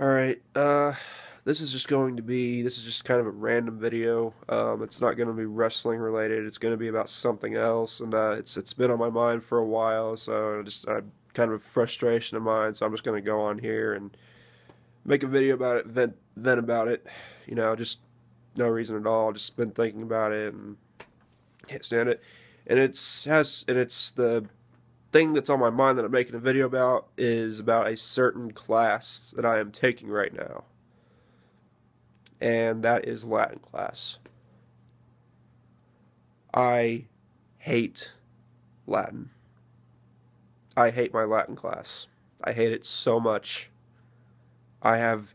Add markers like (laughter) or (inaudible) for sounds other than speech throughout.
Alright, uh, this is just going to be, this is just kind of a random video. Um, it's not going to be wrestling related, it's going to be about something else, and uh, it's it's been on my mind for a while, so just uh, kind of a frustration of mine, so I'm just going to go on here and make a video about it, vent, vent about it, you know, just no reason at all, just been thinking about it and can't stand it. And it's has and it's the thing that's on my mind that I'm making a video about is about a certain class that I am taking right now. And that is Latin class. I hate Latin. I hate my Latin class. I hate it so much. I have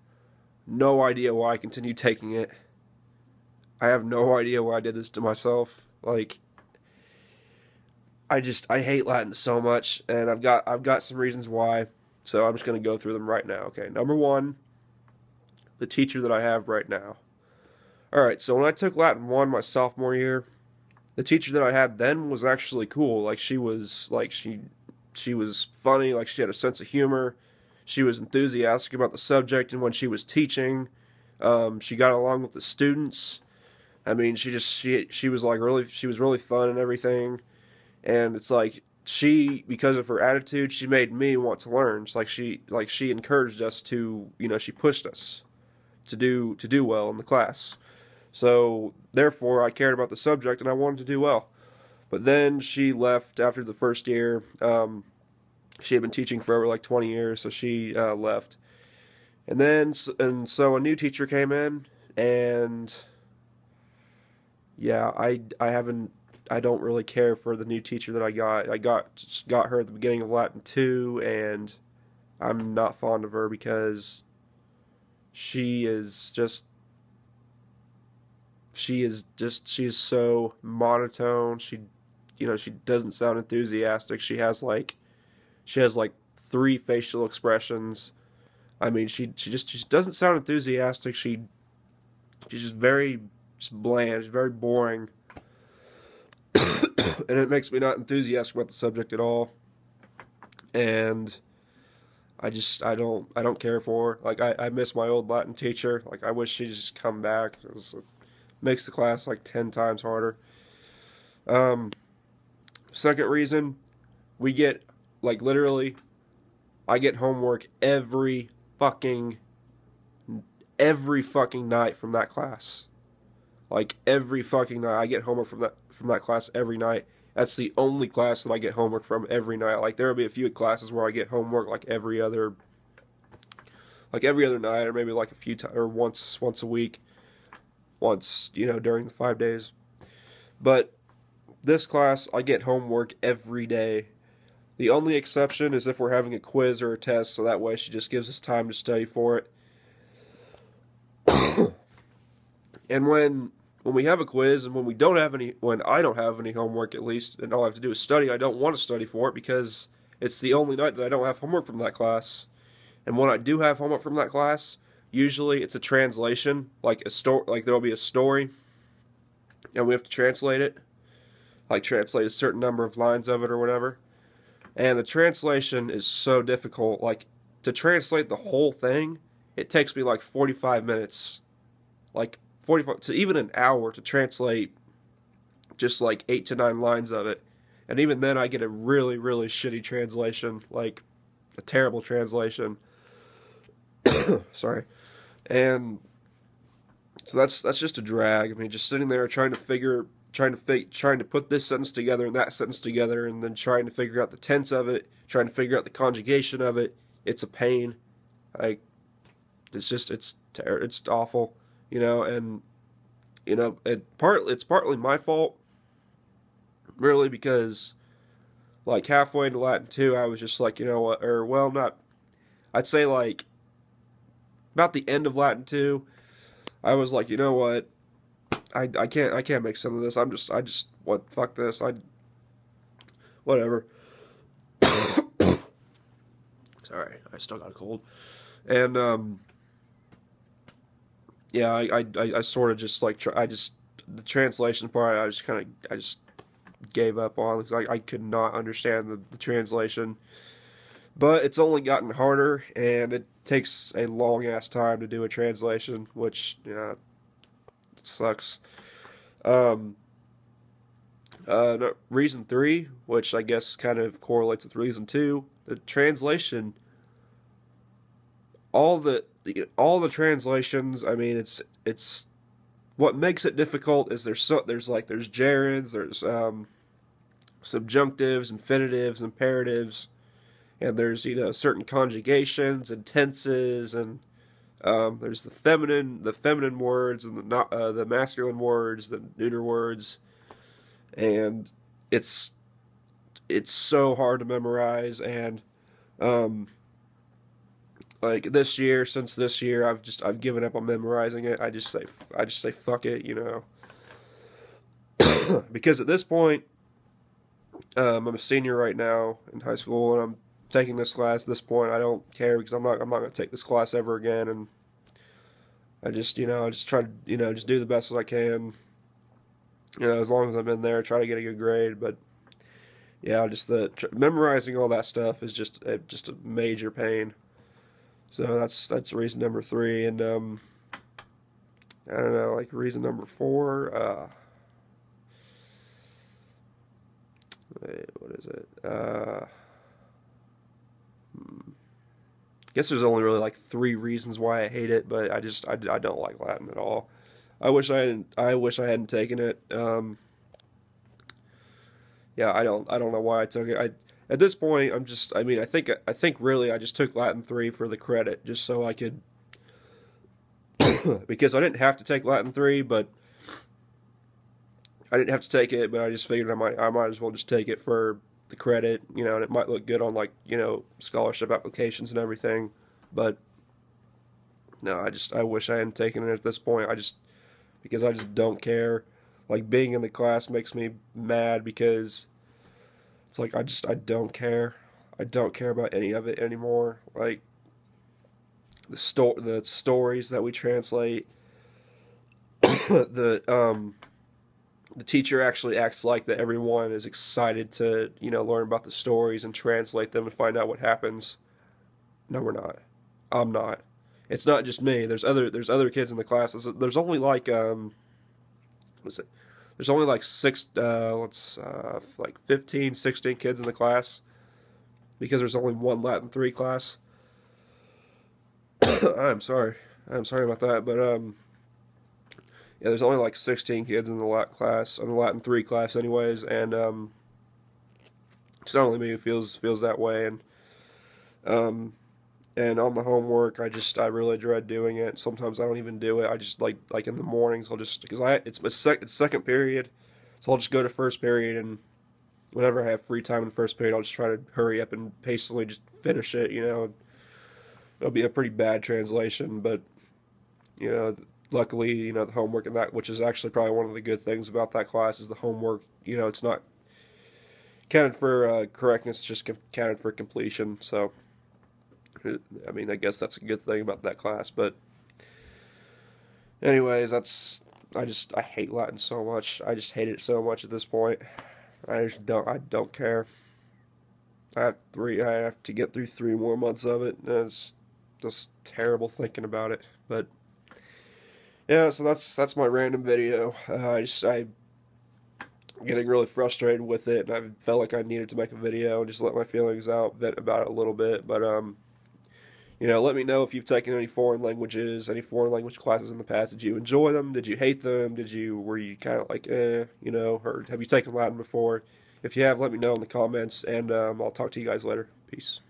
no idea why I continue taking it. I have no idea why I did this to myself. Like I just I hate Latin so much, and I've got I've got some reasons why. So I'm just gonna go through them right now. Okay, number one, the teacher that I have right now. All right, so when I took Latin one my sophomore year, the teacher that I had then was actually cool. Like she was like she she was funny. Like she had a sense of humor. She was enthusiastic about the subject, and when she was teaching, um, she got along with the students. I mean, she just she she was like really she was really fun and everything and it's like she because of her attitude she made me want to learn. It's like she like she encouraged us to you know she pushed us to do to do well in the class. So therefore i cared about the subject and i wanted to do well. But then she left after the first year. Um, she had been teaching for over like 20 years so she uh, left. And then and so a new teacher came in and yeah i i haven't I don't really care for the new teacher that I got. I got got her at the beginning of Latin 2 and I'm not fond of her because she is just she is just she's so monotone. She you know, she doesn't sound enthusiastic. She has like she has like three facial expressions. I mean, she she just she doesn't sound enthusiastic. She she's just very just bland, she's very boring and it makes me not enthusiastic about the subject at all. And I just I don't I don't care for her. Like I, I miss my old Latin teacher. Like I wish she'd just come back. It, it makes the class like ten times harder. Um, second reason, we get like literally, I get homework every fucking every fucking night from that class. Like every fucking night, I get homework from that from that class every night. That's the only class that I get homework from every night. Like there will be a few classes where I get homework like every other, like every other night, or maybe like a few times or once once a week, once you know during the five days. But this class, I get homework every day. The only exception is if we're having a quiz or a test, so that way she just gives us time to study for it. (coughs) and when when we have a quiz and when we don't have any, when I don't have any homework at least, and all I have to do is study, I don't want to study for it because it's the only night that I don't have homework from that class. And when I do have homework from that class, usually it's a translation, like a story, like there'll be a story, and we have to translate it, like translate a certain number of lines of it or whatever. And the translation is so difficult. Like to translate the whole thing, it takes me like 45 minutes. Like 45 to even an hour to translate just like eight to nine lines of it. And even then, I get a really, really shitty translation, like a terrible translation. (coughs) Sorry. And so that's that's just a drag. I mean, just sitting there trying to figure, trying to fi- trying to put this sentence together and that sentence together, and then trying to figure out the tense of it, trying to figure out the conjugation of it. It's a pain. Like, it's just it's ter- it's awful you know, and you know, it part it's partly my fault, really, because like halfway into Latin two, I was just like, you know what, or well, not, I'd say like about the end of Latin two, I was like, you know what, I I can't I can't make sense of this. I'm just I just what fuck this. I whatever. (coughs) Sorry, I still got a cold, and um yeah, I, I, I sort of just like I just the translation part I just kind of I just gave up on because I, I could not understand the, the translation. But it's only gotten harder, and it takes a long ass time to do a translation, which yeah, sucks. Um, uh, reason three, which I guess kind of correlates with reason two, the translation. All the all the translations. I mean, it's it's what makes it difficult is there's so there's like there's gerunds, there's um, subjunctives, infinitives, imperatives, and there's you know certain conjugations and tenses and um, there's the feminine the feminine words and the not uh, the masculine words, the neuter words and it's it's so hard to memorize and um like this year since this year I've just I've given up on memorizing it. I just say I just say fuck it, you know. (coughs) because at this point um, I'm a senior right now in high school and I'm taking this class at this point. I don't care because I'm not I'm not going to take this class ever again and I just, you know, I just try to, you know, just do the best as I can you know, as long as I'm in there, try to get a good grade. But yeah, just the tr- memorizing all that stuff is just just a major pain. So that's that's reason number three, and um, I don't know, like reason number four. Uh, wait, what is it? Uh, hmm. Guess there's only really like three reasons why I hate it, but I just I, I don't like Latin at all. I wish I hadn't. I wish I hadn't taken it. Um, yeah, I don't. I don't know why I took it. I at this point, I'm just. I mean, I think. I think really, I just took Latin three for the credit, just so I could. (coughs) because I didn't have to take Latin three, but I didn't have to take it. But I just figured I might. I might as well just take it for the credit, you know, and it might look good on like you know scholarship applications and everything. But no, I just. I wish I hadn't taken it at this point. I just because I just don't care. Like being in the class makes me mad because it's like I just I don't care. I don't care about any of it anymore. Like the sto- the stories that we translate (coughs) the um the teacher actually acts like that everyone is excited to, you know, learn about the stories and translate them and find out what happens. No, we're not. I'm not it's not just me. There's other there's other kids in the class. There's only like um, what's it? There's only like six, uh, let's uh, like 15, 16 kids in the class because there's only one Latin three class. (coughs) I'm sorry. I'm sorry about that, but um, yeah, there's only like 16 kids in the Latin class, in the Latin three class, anyways, and um, it's not only me who feels feels that way, and um, and on the homework i just i really dread doing it. Sometimes i don't even do it. I just like like in the mornings i'll just because i it's my sec, it's second period so i'll just go to first period and whenever i have free time in first period i'll just try to hurry up and hastily just finish it you know. It'll be a pretty bad translation but you know luckily you know the homework and that which is actually probably one of the good things about that class is the homework you know it's not counted for uh, correctness just counted for completion so I mean, I guess that's a good thing about that class. But, anyways, that's I just I hate Latin so much. I just hate it so much at this point. I just don't I don't care. I have three. I have to get through three more months of it. it's just terrible thinking about it. But yeah, so that's that's my random video. Uh, I just I getting really frustrated with it, and I felt like I needed to make a video and just let my feelings out, vent about it a little bit. But um, you know, let me know if you've taken any foreign languages, any foreign language classes in the past. Did you enjoy them? Did you hate them? Did you were you kind of like eh, you know, or have you taken Latin before? If you have, let me know in the comments, and um, I'll talk to you guys later. Peace.